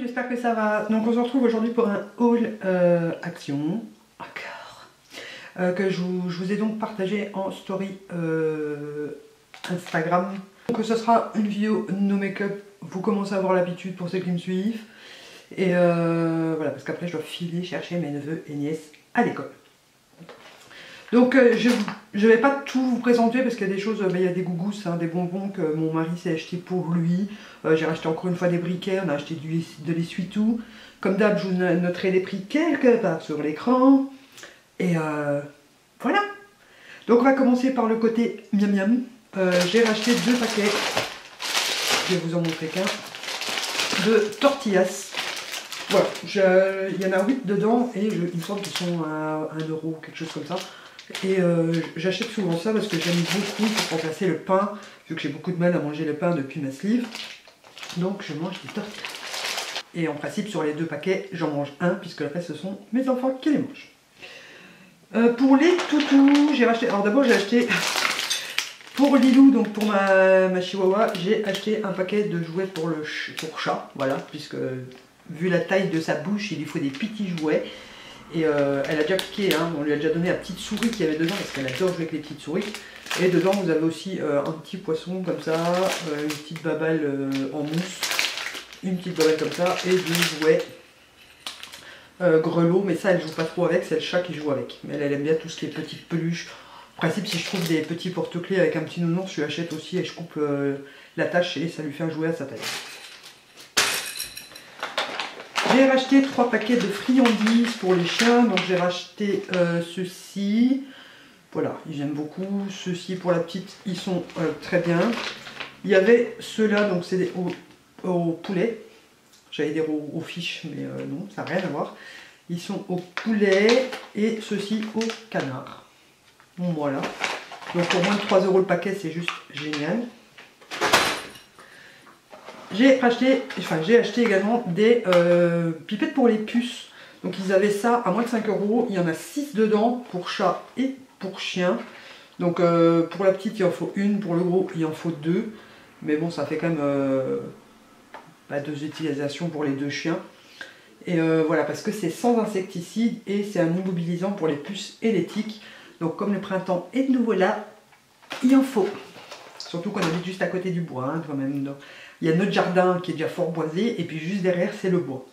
j'espère que ça va. Donc on se retrouve aujourd'hui pour un haul euh, action, encore, euh, que je vous, ai donc partagé en story euh, Instagram. Donc ce sera une vidéo no make-up, vous commencez à avoir l'habitude pour ceux qui me suivent. Et voilà, parce qu'après je dois filer chercher mes neveux et nièces à l'école. Donc euh, je ne vais pas tout vous présenter parce qu'il y a des choses, euh, il y a des gougous, hein, des bonbons que mon mari s'est acheté pour lui. Euh, j'ai racheté encore une fois des briquets, on a acheté de l'essuie-tout. Comme d'hab, je vous noterai les prix quelque part sur l'écran. Et voilà. Donc on va commencer par le côté miam miam. j'ai racheté deux paquets, je vais vous en montrer qu'un, de tortillas. Voilà, il y en a 8 dedans et il me semble qu'ils sont à 1 euro, quelque chose comme ça. Et euh, j'achète souvent ça parce que j'aime beaucoup pour remplacer le pain, vu que j'ai beaucoup de mal à manger le pain depuis ma sleeve. Donc je mange des tortillas. Et en principe, sur les deux paquets, j'en mange un, puisque reste, ce sont mes enfants qui les mangent. Euh, pour les toutous, j'ai racheté... Alors d'abord, j'ai acheté... Pour Lilou, donc pour ma, ma chihuahua, j'ai acheté un paquet de jouets pour le pour chat, voilà, puisque vu la taille de sa bouche, il lui faut des petits jouets. Et euh, elle a déjà piqué, hein. on lui a déjà donné la petite souris qu'il y avait dedans parce qu'elle adore jouer avec les petites souris. Et dedans vous avez aussi euh, un petit poisson comme ça, euh, une petite babale en mousse, une petite babale comme ça et deux jouets grelots. Mais ça elle joue pas trop avec, c'est le chat qui joue avec. Mais elle, aime bien tout ce qui est petites peluches. En principe si je trouve des petits porte-clés avec un petit nounours, je lui achète aussi et je coupe la tâche et ça lui fait jouer à sa taille. J'ai racheté trois paquets de friandises pour les chiens. Donc j'ai racheté euh, ceux-ci. Voilà, ils aiment beaucoup. Ceux-ci pour la petite, ils sont euh, très bien. Il y avait ceux-là, donc c'est au, au, poulet. J'allais dire aux, fiches, mais euh, non, ça n'a rien à voir. Ils sont au poulet et ceux-ci au canard. Voilà. Donc pour moins de 3 euros le paquet, c'est juste génial. J'ai acheté, enfin, acheté également des euh, pipettes pour les puces. Donc ils avaient ça à moins de 5 euros. Il y en a 6 dedans pour chat et pour chien. Donc euh, pour la petite il en faut une, pour le gros il en faut deux. Mais bon ça fait quand même euh, deux utilisations pour les deux chiens. Et voilà parce que c'est sans insecticide et c'est un immobilisant pour les puces et les tiques. Donc comme le printemps est de nouveau là, il en faut. Surtout qu'on habite juste à côté du bois hein, quand même. Il y a notre jardin qui est déjà fort boisé et puis juste derrière c'est le bois.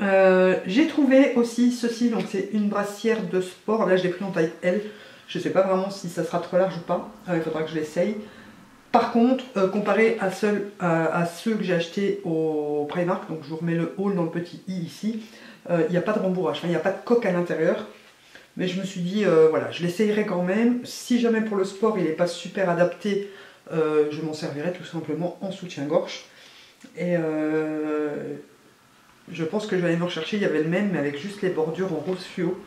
Euh, j'ai trouvé aussi ceci, donc c'est une brassière de sport. Là, je l'ai pris en taille L. Je ne sais pas vraiment si ça sera trop large ou pas. Euh, il faudra que je l'essaye. Par contre, euh, comparé à, à, ceux que j'ai achetés au Primark, donc je vous remets le haul dans le petit i ici, il n'y a pas de rembourrage, il n'y a pas de coque à l'intérieur. Mais je me suis dit, voilà, je l'essayerai quand même. Si jamais pour le sport, il n'est pas super adapté euh, je m'en servirai tout simplement en soutien-gorge. Et euh, je pense que je vais aller me rechercher, il y avait le même mais avec juste les bordures en rose fluo.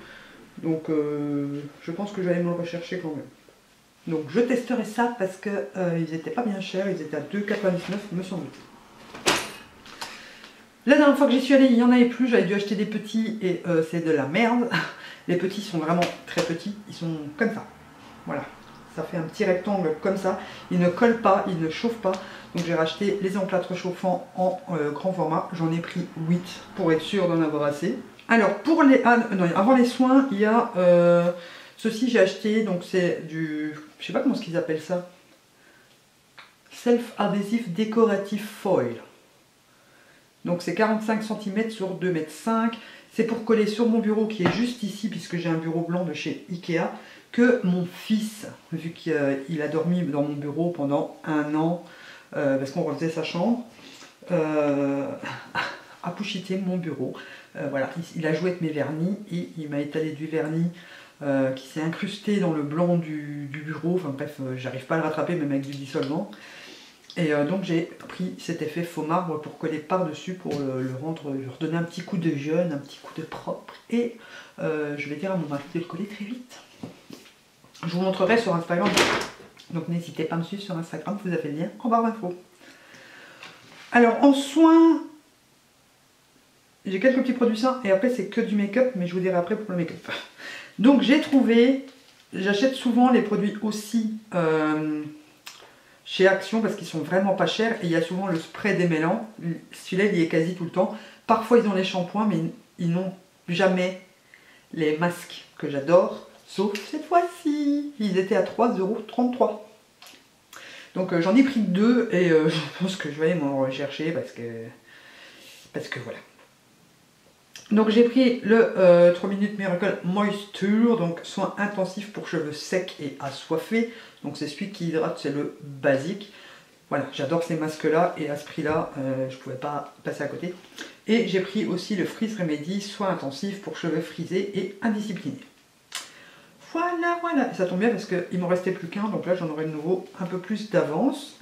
Donc euh, je pense que je vais aller me le rechercher quand même. Donc je testerai ça parce qu'ils n'étaient pas bien chers, ils étaient à 2,99 me semble-t-il. La dernière fois que j'y suis allée, il n'y en avait plus, j'avais dû acheter des petits et c'est de la merde. Les petits sont vraiment très petits, ils sont comme ça. Voilà ça fait un petit rectangle comme ça. Il ne colle pas, il ne chauffe pas. Donc j'ai racheté les emplâtres chauffants en euh, grand format. J'en ai pris 8 pour être sûr d'en avoir assez. Alors pour les... Ah, avant les soins, il y a... Euh, ceci j'ai acheté, donc c'est du... Je sais pas comment ce qu'ils appellent ça. Self-adhésif décoratif foil. Donc c'est 45 cm sur 2 m. C'est pour coller sur mon bureau qui est juste ici, puisque j'ai un bureau blanc de chez Ikea que mon fils, vu qu'il a dormi dans mon bureau pendant un an, euh, parce qu'on refaisait sa chambre, euh, a pouchité mon bureau. Euh, voilà, il, a joué avec mes vernis et il m'a étalé du vernis qui s'est incrusté dans le blanc du, bureau. Enfin bref, j'arrive pas à le rattraper même avec du dissolvant. Et donc j'ai pris cet effet faux marbre pour coller par-dessus pour le, rendre, lui redonner un petit coup de jeune, un petit coup de propre. Et je vais dire à mon mari de le coller très vite. Je vous montrerai sur Instagram. Donc n'hésitez pas à me suivre sur Instagram, vous avez le lien en barre d'infos. Alors en soins, j'ai quelques petits produits sains et après c'est que du make-up, mais je vous dirai après pour le make-up. Donc j'ai trouvé, j'achète souvent les produits aussi, euh, chez Action parce qu'ils sont vraiment pas chers et il y a souvent le spray démêlant. Celui-là il y est quasi tout le temps. Parfois ils ont les shampoings mais ils n'ont jamais les masques que j'adore. Sauf cette fois-ci, ils étaient à 3,33€. Donc euh, j'en ai pris deux et euh, je pense que je vais m'en rechercher parce que, parce que voilà. Donc j'ai pris le 3 euh, minutes Miracle Moisture, donc soin intensif pour cheveux secs et assoiffés. Donc c'est celui qui hydrate, c'est le basique. Voilà, j'adore ces masques là et à ce prix là, je ne pouvais pas passer à côté. Et j'ai pris aussi le Freeze Remedy, soin intensif pour cheveux frisés et indisciplinés. Voilà, voilà. Ça tombe bien parce qu'il m'en restait plus qu'un, donc là j'en aurai de nouveau un peu plus d'avance.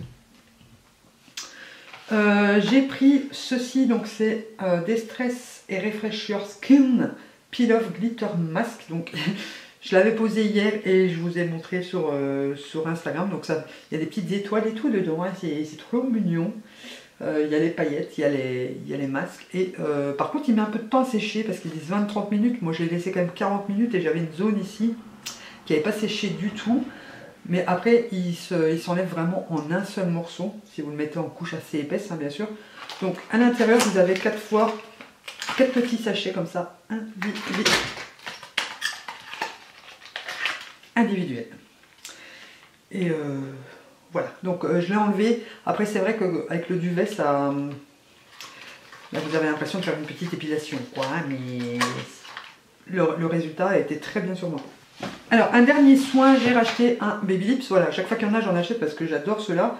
Euh, j'ai pris ceci, donc c'est euh, Destress et Refresh Your Skin Peel Off Glitter Mask. Donc je l'avais posé hier et je vous ai montré sur, euh, sur Instagram. Donc il y a des petites étoiles et tout dedans, hein. c'est trop mignon. Il y a les paillettes, il y a les, il y a les masques. Et par contre, il met un peu de temps à sécher parce qu'ils disent 20-30 minutes. Moi, je l'ai laissé quand même 40 minutes et j'avais une zone ici qui n'avait pas séché du tout. Mais après, il s'enlève vraiment en un seul morceau, si vous le mettez en couche assez épaisse, hein, bien sûr. Donc, à l'intérieur, vous avez quatre fois, quatre petits sachets comme ça, individuels. Et euh, voilà, donc euh, je l'ai enlevé. Après, c'est vrai qu'avec le duvet, ça... Là, vous avez l'impression de faire une petite épilation, quoi. Hein, mais le, le résultat a été très bien sur moi. Alors, un dernier soin, j'ai racheté un Baby Lips. Voilà, chaque fois qu'il y en a, j'en achète parce que j'adore cela.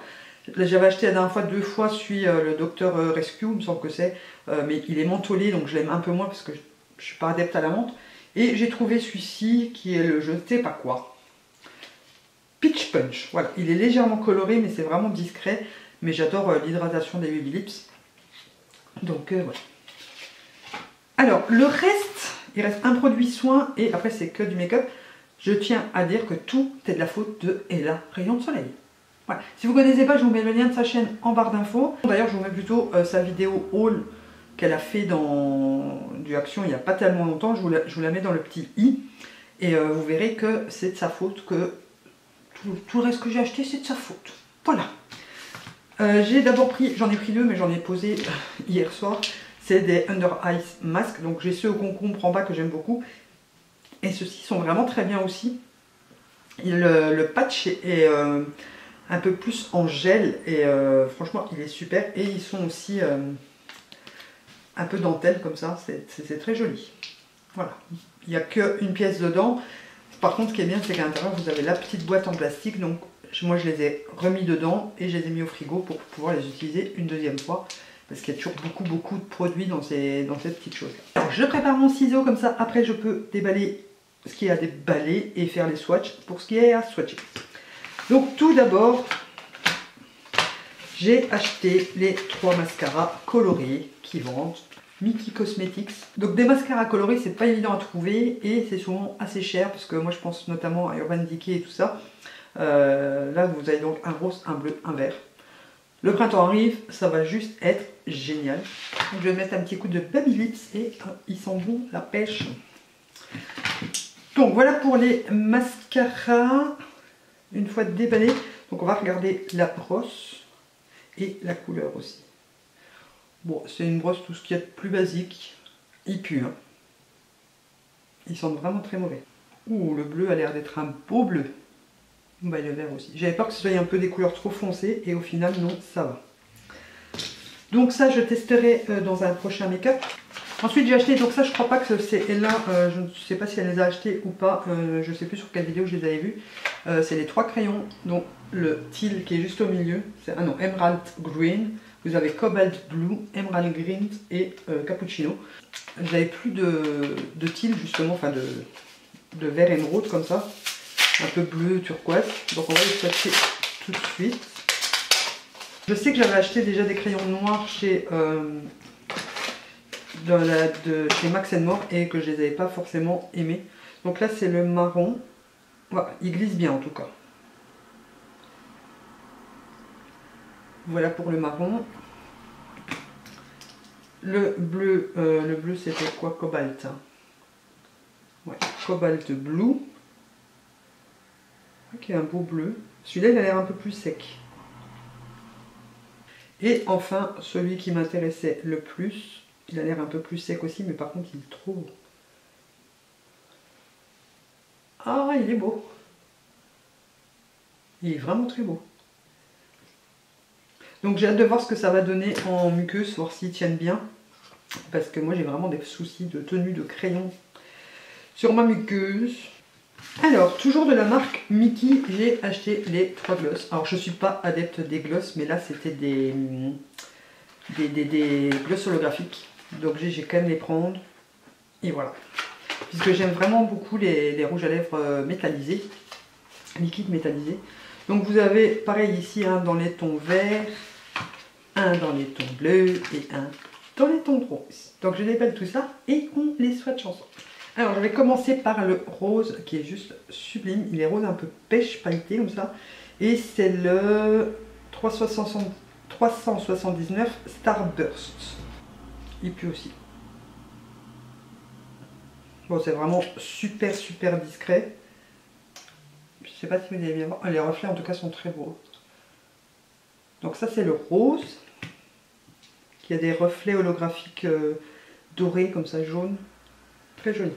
J'avais acheté la dernière fois deux fois celui euh, le Docteur euh, Rescue, il me semble que c'est. Euh, mais il est mentholé, donc je l'aime un peu moins parce que je, ne suis pas adepte à la menthe. Et j'ai trouvé celui-ci qui est le je ne sais pas quoi. Peach Punch. Voilà, il est légèrement coloré, mais c'est vraiment discret. Mais j'adore l'hydratation des Baby Lips. Donc voilà. Alors, le reste, il reste un produit soin et après c'est que du make-up je tiens à dire que tout est de la faute de Ella Rayon de Soleil. Voilà. Si vous ne connaissez pas, je vous mets le lien de sa chaîne en barre d'infos. D'ailleurs, je vous mets plutôt euh, sa vidéo haul qu'elle a fait dans du Action il n'y a pas tellement longtemps. Je vous, la, mets dans le petit i. Et euh, vous verrez que c'est de sa faute, que tout, le reste que j'ai acheté, c'est de sa faute. Voilà. Euh, j'ai d'abord pris, j'en ai pris deux, mais j'en ai posé hier soir. C'est des Under Ice Mask. Donc j'ai ceux au concombre en bas que j'aime beaucoup. Et ceux-ci sont vraiment très bien aussi. Le, patch est un peu plus en gel et euh, franchement il est super. Et ils sont aussi euh, un peu dentelle comme ça, c'est très joli. Voilà, il n'y a qu'une pièce dedans. Par contre ce qui est bien c'est qu'à l'intérieur vous avez la petite boîte en plastique. Donc moi je les ai remis dedans et je les ai mis au frigo pour pouvoir les utiliser une deuxième fois. Parce qu'il y a toujours beaucoup beaucoup de produits dans ces, dans cette petite chose. Alors je prépare mon ciseau comme ça, après je peux déballer ce qui est à déballer et faire les swatchs pour ce qui est à swatcher. Donc tout d'abord, j'ai acheté les trois mascaras colorés qui vendent Mickey Cosmetics. Donc des mascaras colorés, c'est pas évident à trouver et c'est souvent assez cher parce que moi je pense notamment à Urban Decay et tout ça. Euh, là vous avez donc un rose, un bleu, un vert. Le printemps arrive, ça va juste être génial. Donc je vais mettre un petit coup de Baby Lips et euh, ils sont bons la pêche. Donc voilà pour les mascaras. Une fois déballé, donc on va regarder la brosse et la couleur aussi. Bon, c'est une brosse tout ce qu'il y a de plus basique. Il pue. Hein. Ils sont vraiment très mauvais. Ouh, le bleu a l'air d'être un beau bleu. Bah, le vert aussi. J'avais peur que ce soit un peu des couleurs trop foncées et au final, non, ça va. Donc ça, je testerai euh, dans un prochain make-up. Ensuite j'ai acheté, donc ça je crois pas que c'est Ella, euh, je ne sais pas si elle les a achetés ou pas, euh, je sais plus sur quelle vidéo je les avais vus. Euh, c'est les trois crayons, dont le teal qui est juste au milieu, c'est ah non, Emerald Green, vous avez Cobalt Blue, Emerald Green et Cappuccino. J'avais plus de, de teal justement, enfin de, de vert émeraude comme ça, un peu bleu turquoise, donc on va les swatcher tout de suite. Je sais que j'avais acheté déjà des crayons noirs chez de, chez Max More et que je les avais pas forcément aimés. Donc là c'est le marron. Il glisse bien en tout cas. Voilà pour le marron. Le bleu, euh, le bleu c'était quoi? Cobalt. Ouais, cobalt blue. Ok, un beau bleu. Celui-là il a l'air un peu plus sec. Et enfin, celui qui m'intéressait le plus, il a l'air un peu plus sec aussi, mais par contre il est trop. Ah, il est beau. Il est vraiment très beau. Donc j'ai hâte de voir ce que ça va donner en muqueuse, voir s'ils tiennent bien. Parce que moi j'ai vraiment des soucis de tenue de crayon sur ma muqueuse. Alors, toujours de la marque Mickey, j'ai acheté les trois glosses. Alors, je ne suis pas adepte des glosses, mais là, c'était des, des, des, glosses holographiques. Donc, j'ai même les prendre. Et voilà. Puisque j'aime vraiment beaucoup les, rouges à lèvres euh, métallisés, liquides métallisés. Donc, vous avez, pareil ici, un dans les tons verts, un dans les tons bleus et un dans les tons roses. Donc, je dépelle tout ça et on les swatch ensemble. Alors, je vais commencer par le rose qui est juste sublime. Il est rose un peu pêche pailleté comme ça. Et c'est le 379 Starburst. Il pue aussi. Bon, c'est vraiment super, super discret. Je sais pas si vous allez bien voir. Les reflets, en tout cas, sont très beaux. Donc ça, c'est le rose. Qui a des reflets holographiques euh, dorés, comme ça, jaune. Très joli.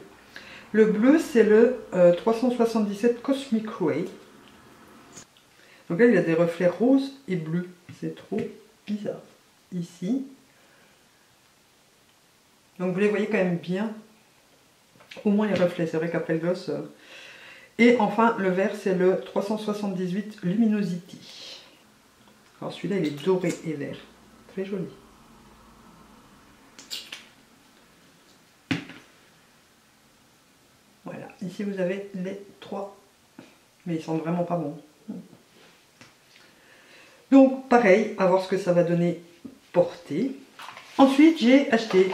Le bleu, c'est le 377 euh, Cosmic Ray. Donc là, il a des reflets roses et bleus. C'est trop bizarre. Ici. Donc vous les voyez quand même bien. Au moins les reflets. C'est vrai qu'après le gloss... Et enfin, le vert, c'est le 378 Luminosity. Alors celui-là, il est doré et vert. Très joli. Ici, vous avez les trois. Mais ils sont vraiment pas bons. Donc, pareil, à voir ce que ça va donner porté. Ensuite, j'ai acheté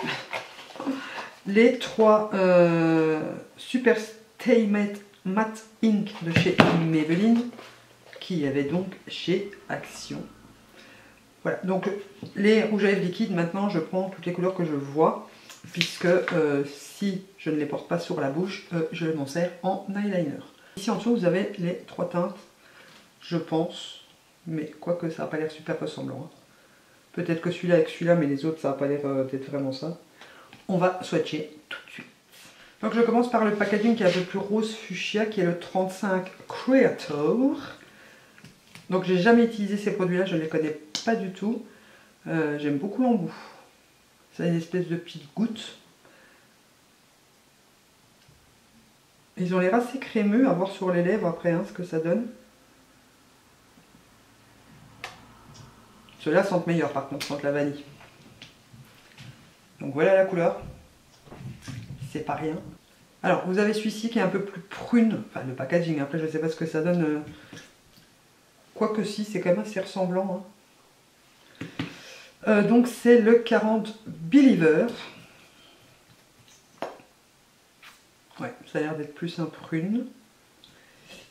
les trois euh, Super Stay Matte, Matte Ink de chez Maybelline, qui avait donc chez Action. Voilà, donc les rouges à lèvres liquides, maintenant je prends toutes les couleurs que je vois puisque euh, si je ne les porte pas sur la bouche, euh, je m'en sers en eyeliner. Ici en dessous, vous avez les trois teintes, je pense, mais quoique ça n'a pas l'air super ressemblant. Hein. Peut-être que celui-là avec celui-là, mais les autres, ça n'a pas l'air d'être vraiment ça. On va swatcher tout de suite. Donc je commence par le packaging qui est un peu plus rose fuchsia, qui est le 35 Creator. Donc j'ai jamais utilisé ces produits-là, je ne les connais pas du tout. J'aime beaucoup l'embout. Ça une espèce de petite goutte. Ils ont l'air assez crémeux à voir sur les lèvres après hein, ce que ça donne. Ceux-là sentent meilleur par contre, sentent la vanille. Donc voilà la couleur. C'est pas rien. Alors vous avez celui-ci qui est un peu plus prune. Enfin le packaging, après je ne sais pas ce que ça donne. Euh. Quoique si, c'est quand même assez ressemblant. Hein. Euh, donc c'est le 40 Believer. Ouais, ça a l'air d'être plus un prune.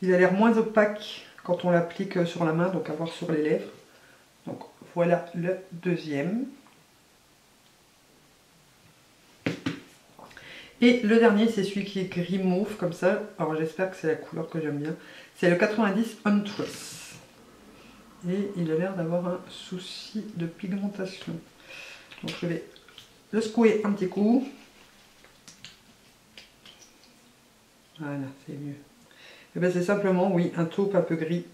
Il a l'air moins opaque quand on l'applique sur la main, donc à voir sur les lèvres. Donc voilà le deuxième. Et le dernier, c'est celui qui est gris mauve, comme ça. Alors j'espère que c'est la couleur que j'aime bien. C'est le 90 Untrust et il a l'air d'avoir un souci de pigmentation. Donc je vais le secouer un petit coup. Voilà, c'est mieux. Et eh bien c'est simplement, oui, un taupe un peu gris.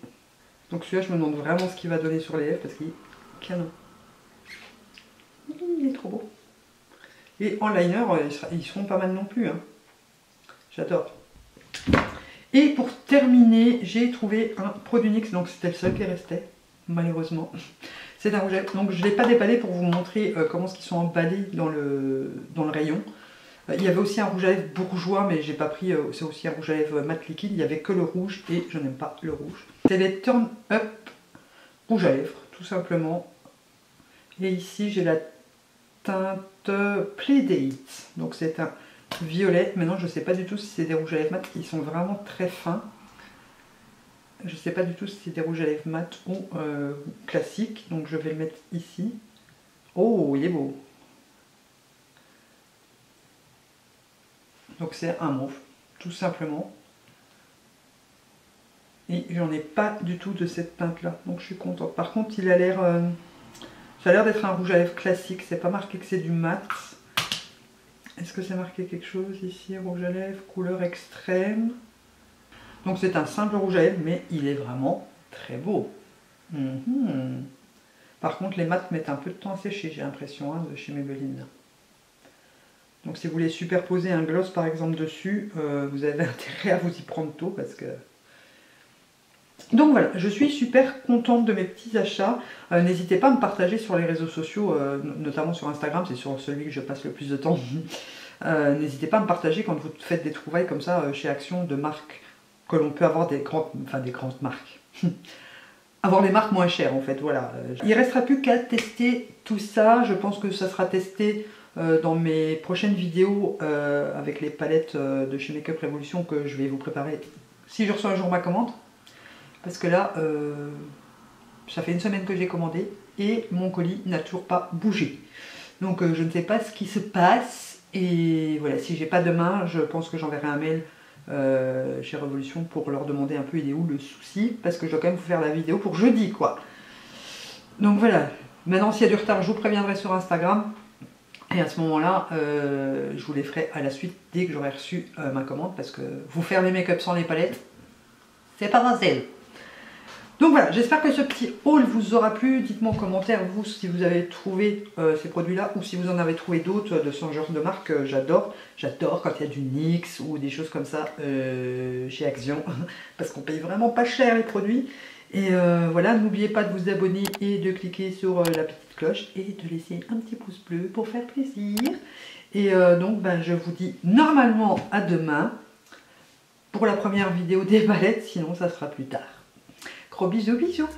Donc celui-là, je me demande vraiment ce qu'il va donner sur les lèvres parce qu'il est canon. Il est trop beau. En liner, euh, ils seront pas mal non plus. Hein. J'adore. Et pour terminer, j'ai trouvé un produit NYX, donc c'était le seul qui restait malheureusement. C'est un rouge. Donc je ne l'ai pas déballé pour vous montrer euh, comment ils sont emballés dans le, dans le rayon. Euh, il y avait aussi un rouge à lèvres bourgeois, mais j'ai pas pris, c'est aussi un rouge à lèvres mat liquide. Il n'y avait que le rouge et je n'aime pas le rouge. C'est les Turn Up rouge à lèvres, tout simplement. Et ici j'ai la teinte Playdate. Donc c'est un violet. Maintenant je ne sais pas du tout si c'est des rouges à lèvres mat. Ils sont vraiment très fins. Je ne sais pas du tout si c'est des rouges à lèvres mat ou euh, classiques. Donc je vais le mettre ici. Oh, il est beau. Donc c'est un mauve, tout simplement. Et j'en ai pas du tout de cette teinte là. Donc je suis contente. Par contre, il a l'air... Euh, Ça a l'air d'être un rouge à lèvres classique, c'est pas marqué que c'est du mat. Est-ce que c'est marqué quelque chose ici Rouge à lèvres, couleur extrême? Donc c'est un simple rouge à lèvres, mais il est vraiment très beau. Mhm. Par contre, les mats mettent un peu de temps à sécher, j'ai l'impression, hein, de chez Maybelline. Donc si vous voulez superposer un gloss par exemple dessus, euh, vous avez intérêt à vous y prendre tôt parce que... Donc voilà, je suis super contente de mes petits achats. Euh, n'hésitez pas à me partager sur les réseaux sociaux, euh, notamment sur Instagram, c'est sur celui que je passe le plus de temps. N'hésitez pas à me partager quand vous faites des trouvailles comme ça chez Action de marques que l'on peut avoir des grandes, enfin des grandes marques. avoir les marques moins chères en fait, voilà. Il restera plus qu'à tester tout ça, je pense que ça sera testé euh, dans mes prochaines vidéos euh, avec les palettes euh, de chez Makeup Revolution que je vais vous préparer si je reçois un jour ma commande. Parce que là, ça fait une semaine que j'ai commandé et mon colis n'a toujours pas bougé. Donc je ne sais pas ce qui se passe. Et voilà, si j'ai pas demain, je pense que j'enverrai un mail chez Revolution pour leur demander un peu il est où le souci? Parce que je dois quand même vous faire la vidéo pour jeudi quoi. Donc voilà, maintenant s'il y a du retard, je vous préviendrai sur Instagram. Et à ce moment-là, euh, je vous les ferai à la suite dès que j'aurai reçu euh, ma commande parce que vous faire les make-up sans les palettes, c'est pas facile. Donc voilà, j'espère que ce petit haul vous aura plu. Dites-moi en commentaire, vous, si vous avez trouvé euh, ces produits-là ou si vous en avez trouvé d'autres de ce genre de marque. J'adore. J'adore quand il y a du NYX ou des choses comme ça chez Action parce qu'on paye vraiment pas cher les produits. Et voilà, n'oubliez pas de vous abonner et de cliquer sur la petite cloche et de laisser un petit pouce bleu pour faire plaisir. Et euh, donc, ben, je vous dis normalement à demain pour la première vidéo des palettes, sinon ça sera plus tard. Gros bisous, bisous